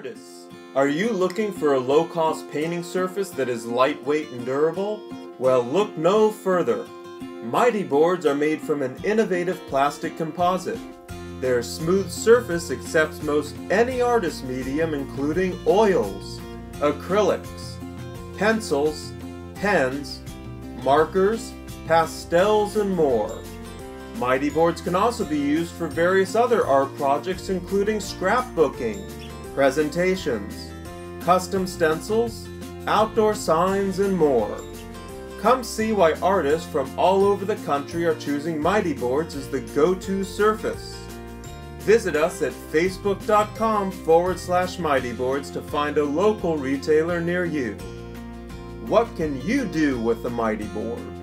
artists. Are you looking for a low-cost painting surface that is lightweight and durable? Well, look no further. Mighty boards are made from an innovative plastic composite. Their smooth surface accepts most any artist medium including oils, acrylics, pencils, pens, markers, pastels, and more. Mighty boards can also be used for various other art projects including scrapbooking, presentations, custom stencils, outdoor signs, and more. Come see why artists from all over the country are choosing Mighty Boards as the go-to surface. Visit us at facebook.com forward slash Mighty Boards to find a local retailer near you. What can you do with the Mighty Board?